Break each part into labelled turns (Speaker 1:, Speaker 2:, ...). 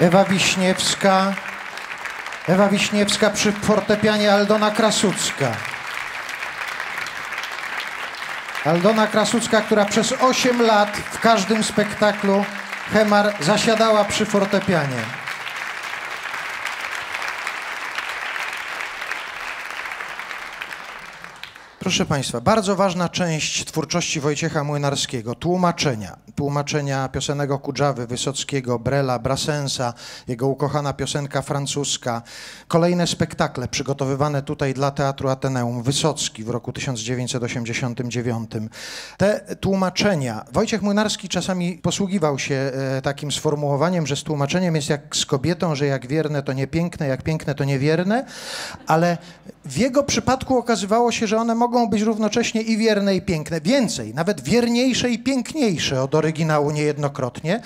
Speaker 1: Ewa Wiśniewska. Ewa Wiśniewska przy fortepianie Aldona Krasucka. Aldona Krasucka, która przez 8 lat w każdym spektaklu Hemar zasiadała przy fortepianie. Proszę Państwa, bardzo ważna część twórczości Wojciecha Młynarskiego, tłumaczenia. Tłumaczenia piosenego Kudżawy, Wysockiego, Brela, Brassensa, jego ukochana piosenka francuska. Kolejne spektakle przygotowywane tutaj dla Teatru Ateneum, Wysocki w roku 1989. Te tłumaczenia, Wojciech Młynarski czasami posługiwał się e, takim sformułowaniem, że z tłumaczeniem jest jak z kobietą, że jak wierne to niepiękne, jak piękne to niewierne, ale w jego przypadku okazywało się, że one mogą być równocześnie i wierne, i piękne. Więcej, nawet wierniejsze i piękniejsze od oryginału niejednokrotnie.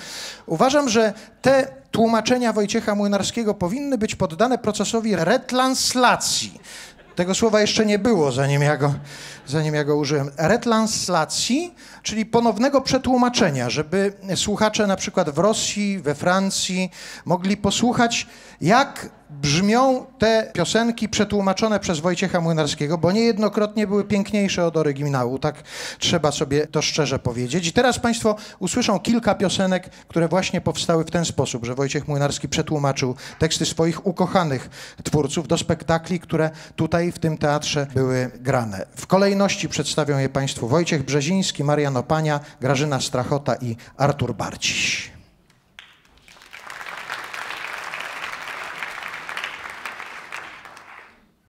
Speaker 1: Uważam, że te tłumaczenia Wojciecha Młynarskiego powinny być poddane procesowi retranslacji. Tego słowa jeszcze nie było, zanim ja go, zanim ja go użyłem. Retranslacji, czyli ponownego przetłumaczenia, żeby słuchacze na przykład w Rosji, we Francji mogli posłuchać, jak brzmią te piosenki przetłumaczone przez Wojciecha Młynarskiego, bo niejednokrotnie były piękniejsze od oryginału, tak trzeba sobie to szczerze powiedzieć. I teraz Państwo usłyszą kilka piosenek, które właśnie powstały w ten sposób, że Wojciech Młynarski przetłumaczył teksty swoich ukochanych twórców do spektakli, które tutaj w tym teatrze były grane. W kolejności przedstawią je Państwu Wojciech Brzeziński, Marian Opania, Grażyna Strachota i Artur Barciś.